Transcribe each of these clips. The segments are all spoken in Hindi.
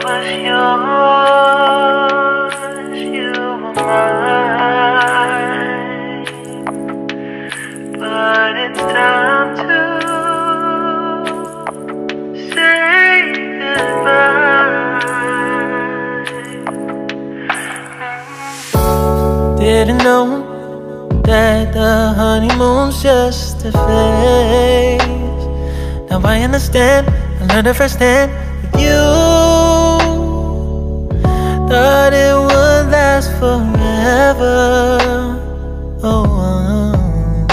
was yours, you were mine. But it's time to say goodbye. Didn't know that the honeymoon's just a phase. Now I understand, I learned it firsthand with you. Thought it would last forever. Oh, uh.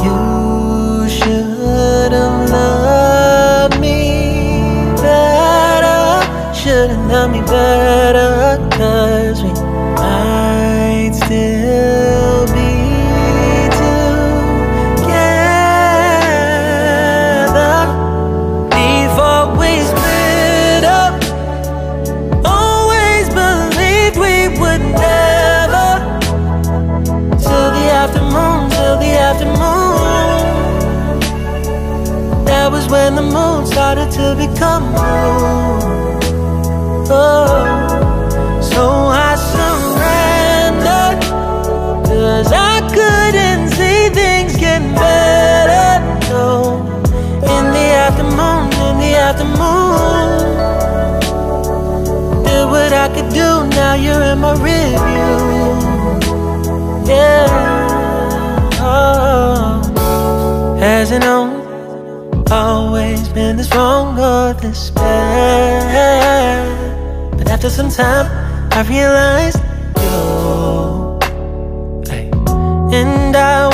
you should have loved me better. Should have loved me better, cause when the moon started to become moon. Oh, so I surrendered. Cause I couldn't see things getting better. No, in the afternoon, in the afternoon. Did what I could do, now you're in my review. Yeah. This bad. But after some time, I realized you and I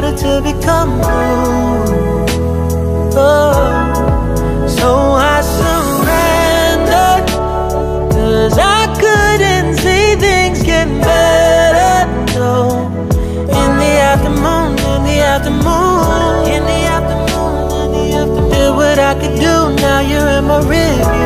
started to become moon. Oh, so I surrendered. Cause I couldn't see things getting better. No, in the afternoon, in the afternoon, in the afternoon, in the afternoon. Did what I could do, now you're in my review.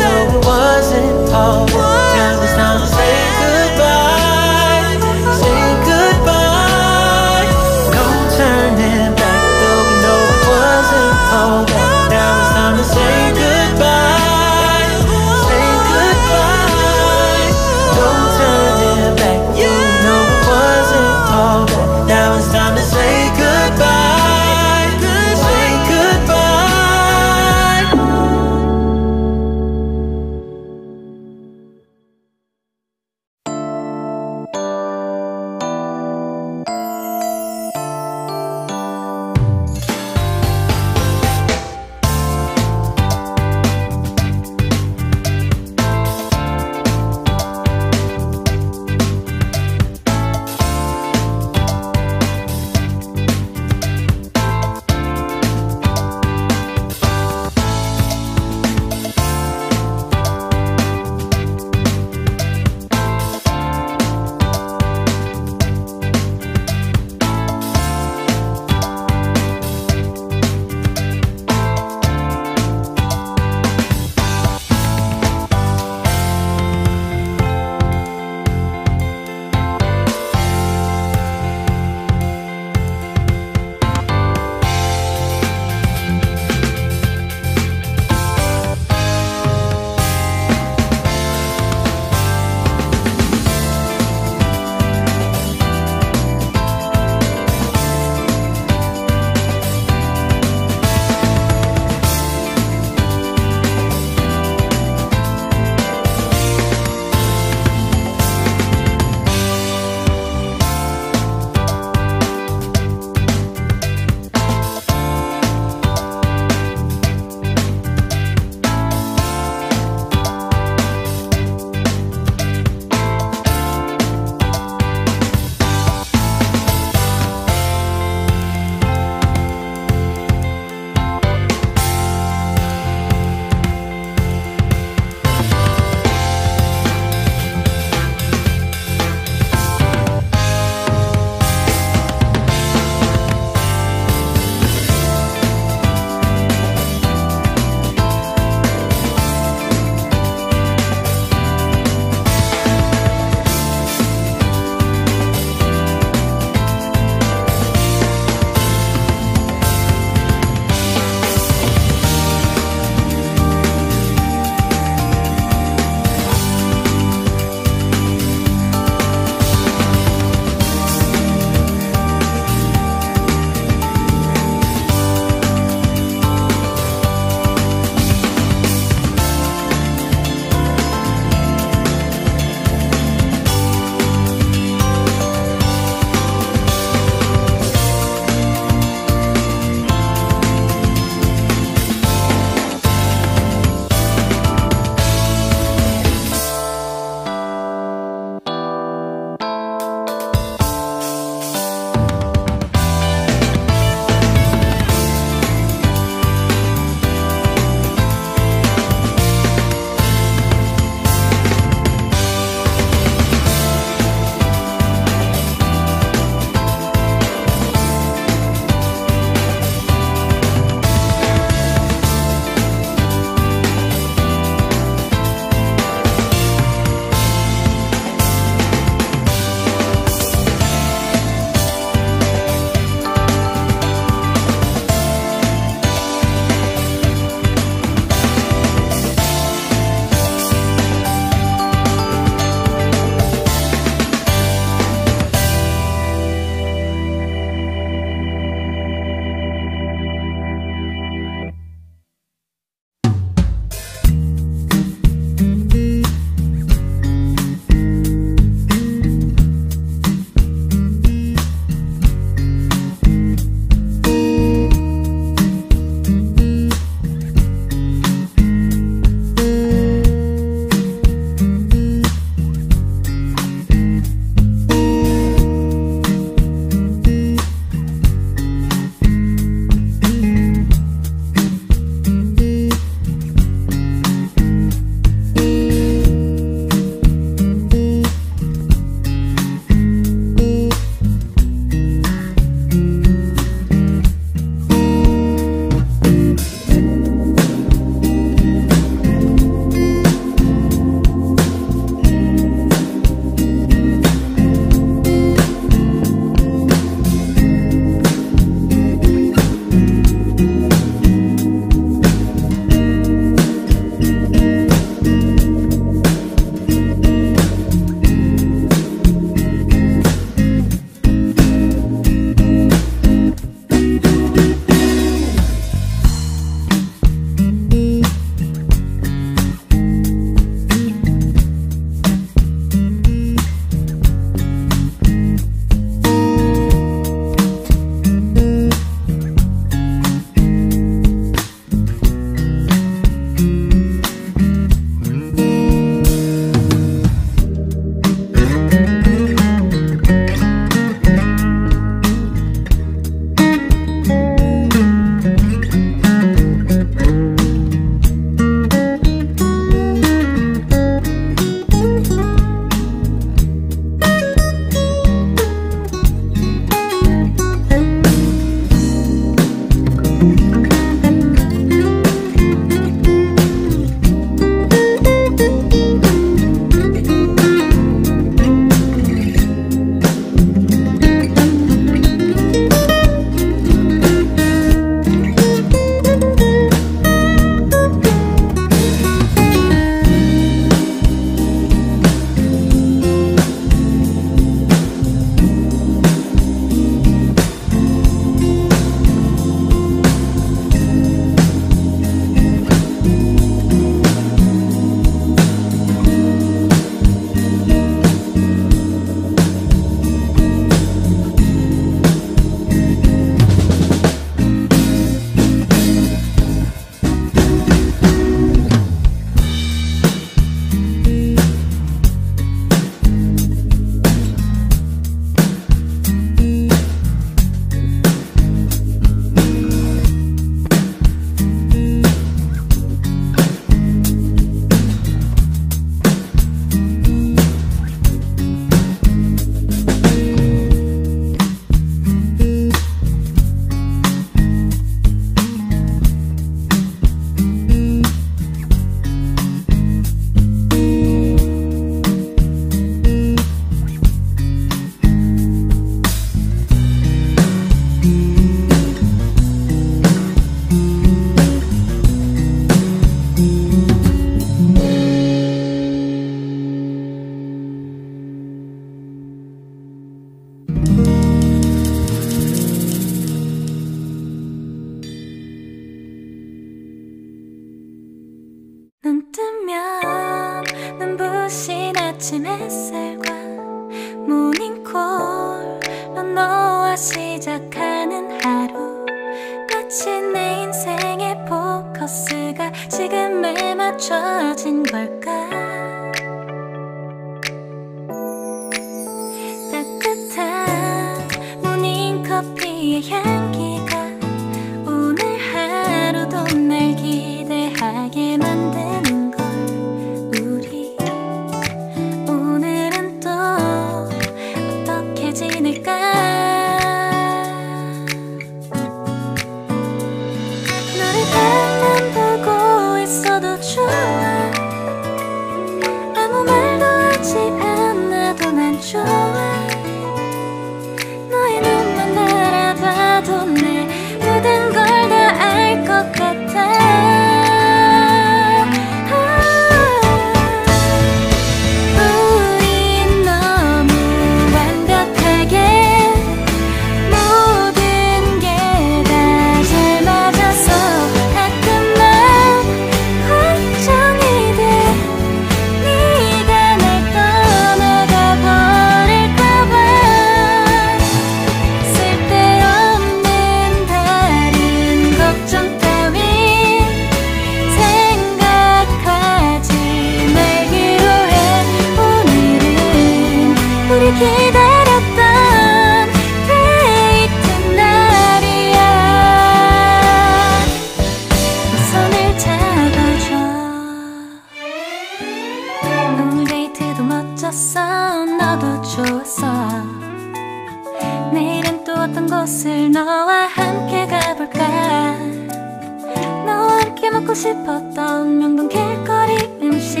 먹고 싶었던 명동 길거리 음식.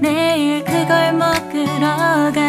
내일 그걸 먹으러 가.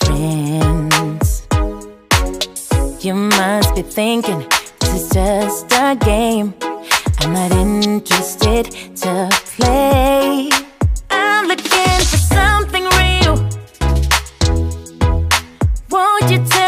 friends. You must be thinking this is just a game. I'm not interested to play. I'm looking for something real. Won't you tell?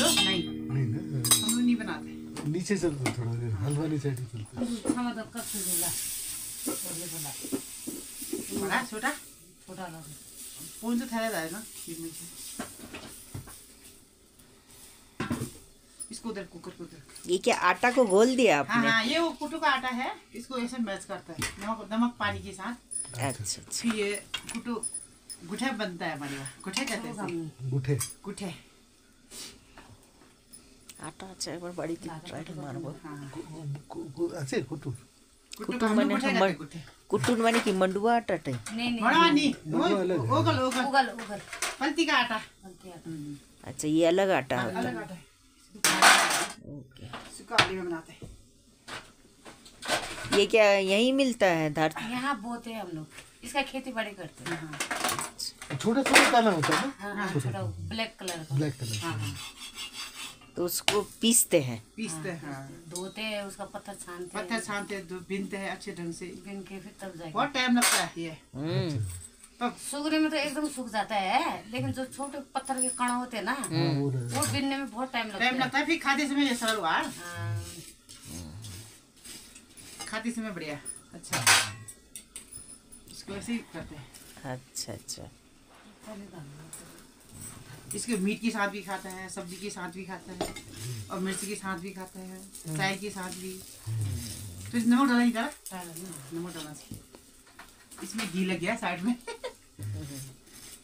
नहीं। नहीं ना। हम लोग नहीं बनाते। नीचे चलते हैं थोड़ा देर हलवानी साइड ही चलते हैं बड़ा छोटा कौन सा थैला है ना? इसमें इसको उधर कुकर को उधर। ये क्या आटा को घोल दिया हाँ आपने? हाँ ये वो कुटू का आटा है। इसको ऐसे मैच करता है। नमक नमक पानी के साथ। अच्छा। अच्छा फिर ये कुटू गुठे बनता है हमारे यहाँ। गुठे कहते हैं गुठे। गुठे। आटा अच्छा एक बार बड़ी ट्राई कर मारबो हाँ गु- गु- गु- আছে কুটুর कुटू कुटू का हम लोग मने गुठे हमर- कहते हैं, गुठे कुटुन माने कि मंडुआ आटा टाइ बड़ा नहीं वो अलग है। ओगल ओगल पलती का आटा हम्म, अच्छा ये अलग आटा होता अलग आटा है है ओके इसको आलू में बनाते हैं ये क्या यहीं मिलता है धर यहाँ बोते हैं हम लोग इसका खेती बाड़ी करते हैं छोटा छोटा दाना होता है ना हाँ हाँ छोटा ब्लैक कलर का ब्लैक कलर हाँ हाँ तो उसको पीसते हैं। पीसते हैं। हाँ। धोते हैं उसका पत्थर छानते पत्थर छानते हैं, दो- हैं अच्छे ढंग से। बिन के फिर तब जाएँगे। बहुत टाइम लगता है ये। हम्म। तब सूखने में तो एकदम सूख जाता है लेकिन जो छोटे पत्थर के कण होते हैं ना वो बिनने में बहुत टाइम लगता है। टाइम लगता है फिर खाते समय ये सरल हुआ। हाँ, खाते समय बढ़िया। अच्छा। इसको ऐसे ही करते हैं। अच्छा अच्छा। इसको मीट के साथ भी खाते हैं सब्ज़ी के साथ भी खाता है और मिर्ची के साथ भी खाते है चाय के साथ भी। तो इस नमक डाला नहीं डाला नमक डाला इसमें। इसमें घी लग गया साइड में।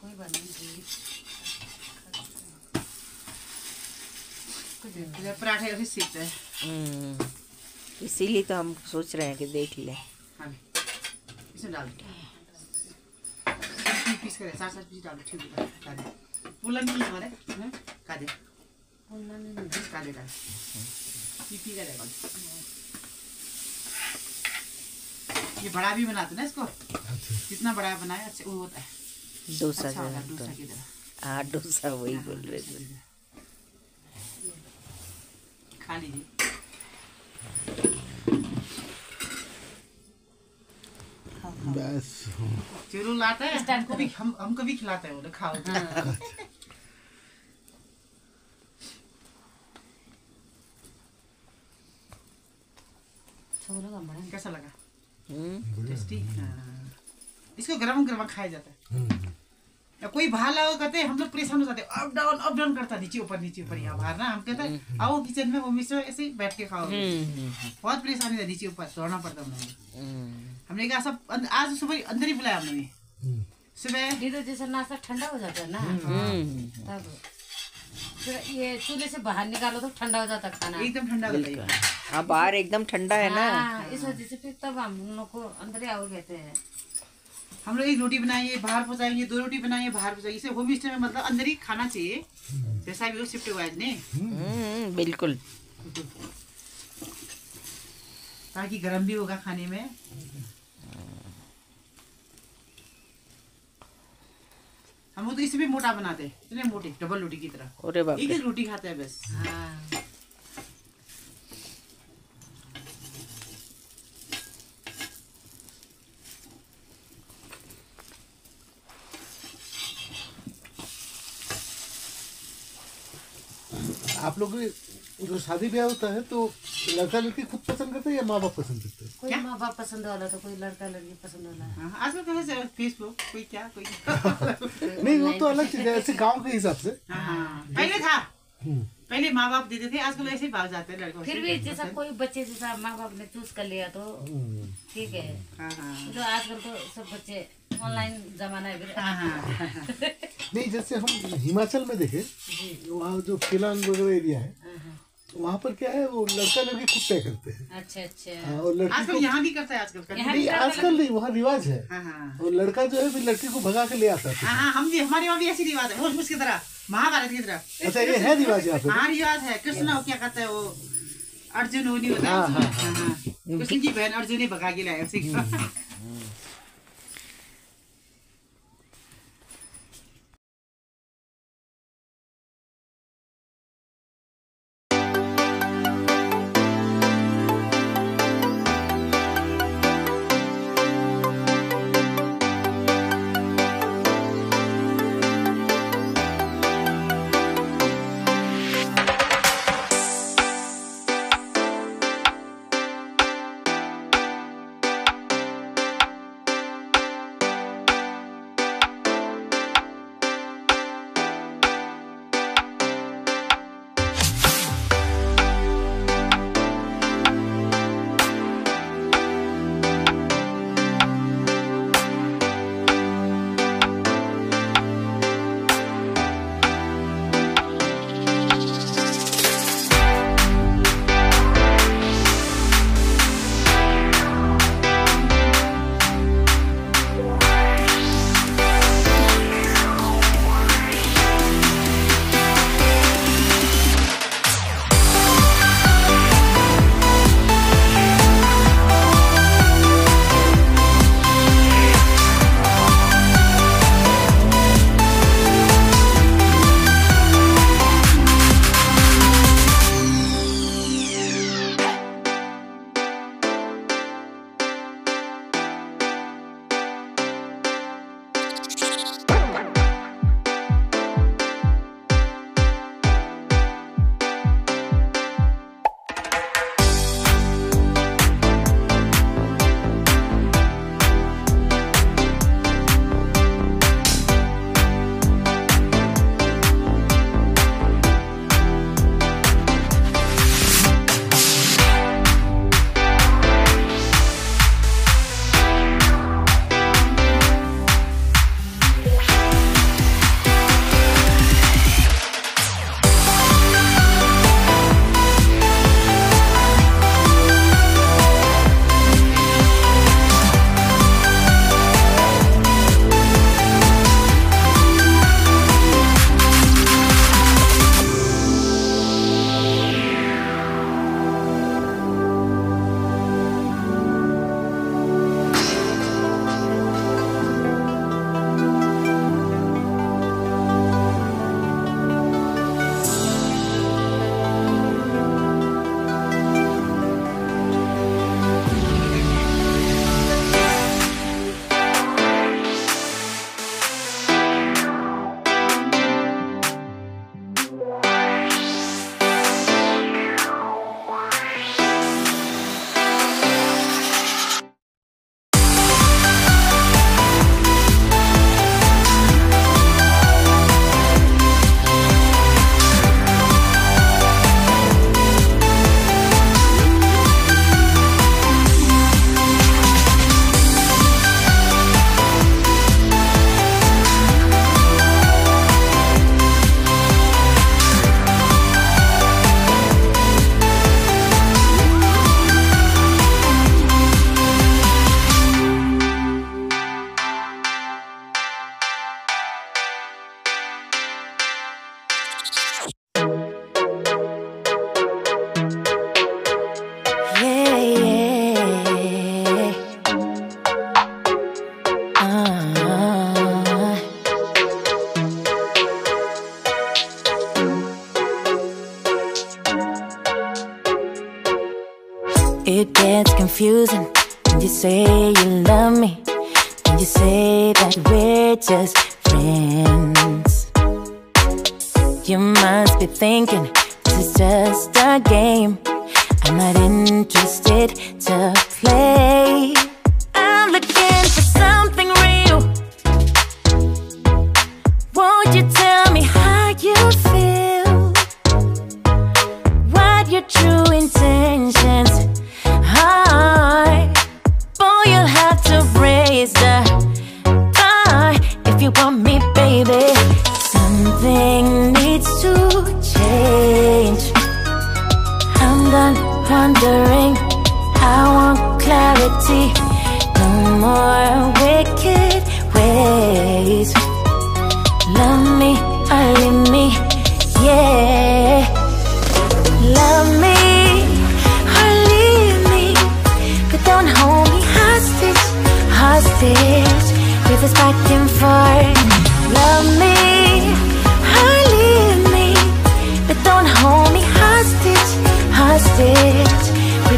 कोई बात नहीं इधर पराठे ऐसे सीखते हैं। हम्म इसीलिए तो हम सोच रहे हैं कि देख लें। हाँ इसमें डाल पीस पीस कर सात सात पीस डालो ठीक है डाल दे। पुलन नहीं हमारे हम्म, का दे बोलना का दे डाल पी पी का दे ये बड़ा भी बनाते हैं ना इसको? जितना बड़ा बनाए अच्छा वो होता है। डोसा अच्छा होता डोसा की तरह। हाँ डोसा वही बोल रहे थे। खा लीजिए। बस। ज़रूर लाता है। हमको भी हम हमको भी खिलाता है वो खाओ। छोड़ो का बड़ा कैसा लगा? हम्म। टेस्टी? इसको गरम गरम खाया जाता है। हम्म, या कोई बाहर लाओ कहते हम लोग परेशान हो जाते अप डाउन अप डाउन करता नीचे ऊपर नीचे ऊपर यहाँ बाहर ना हम कहते हैं आओ किचन में वो मिश्र ऐसे ही बैठ के खाओ। हम्म बहुत परेशानी है नीचे ऊपर दौड़ना पड़ता है हम लोगों। हम्म। हमने कहा सब आज सुबह अंदर ही बुलाया हम लोग ने। हम्म। सुबह नहीं तो जैसे नाश्ता ठंडा हो जाता है ना। हम्म तब फिर ये चूल्हे से बाहर निकालो तो ठंडा हो जाता है खाना। एकदम ठंडा हो जाता है। हाँ बाहर एकदम ठंडा है ना। हाँ, इस वजह से फिर तब हम लोग को अंदर ही आओ कहते हैं। हम लोग एक रोटी बनाएँगे बाहर पहुंचाएँगे दो रोटी बनाएँगे बाहर पहुंचाएँगे इसे होम स्टे में मतलब अंदर ही खाना चाहिए। जैसा भी हो शिफ्ट हुआ ने। हम्म बिल्कुल। ताकि गर्म भी होगा खाने में। हम तो इसे भी मोटा बनाते हैं इतने मोटे डबल रोटी की तरह। अरे बाप एक एक रोटी खाते हैं बस। हाँ। आप लोग जो शादी ब्याह होता है तो लड़का लड़की खुद पसंद करते हैं या माँ बाप पसंद करते हैं? कोई माँ बाप पसंद वाला तो कोई लड़का लड़की पसंद वाला है। आजकल कैसे फेसबुक कोई क्या कोई नहीं वो तो अलग चीज़ है ऐसे गाँव के हिसाब से। हाँ, हाँ। पहले था। हम्म, पहले माँ बाप देते थे आजकल ऐसे ही भाग जाते हैं लड़कों फिर भी जैसा कोई बच्चे जैसा माँ बाप ने चूज़ कर लिया तो हम्म। ठीक है। हाँ हाँ। तो आजकल तो सब बच्चे ऑनलाइन जमाना है हाँ हाँ। नहीं जैसे हम हिमाचल में देखे वहाँ जो केलांग वगैरह एरिया है हाँ। वहाँ पर क्या है वो लड़का लड़की खुद तय करते हैं। अच्छा अच्छा। हाँ, और लड़की आजकल को यहाँ भी करता है आजकल नहीं आजकल नहीं वहाँ रिवाज है। हाँ हाँ। और लड़का जो है फिर लड़की को भगा के ले आता है। हाँ हाँ हम भी हमारे वहाँ भी ऐसी रिवाज है होश की तरह। महाभारत की तरह अच्छा ये है रिवाज यहाँ पे? हाँ रिवाज है। कृष्ण वो क्या कहते हैं वो अर्जुन होनी होता है। कृष्ण की बहन अर्जुन ही भगा के लाया उसी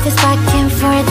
is back in for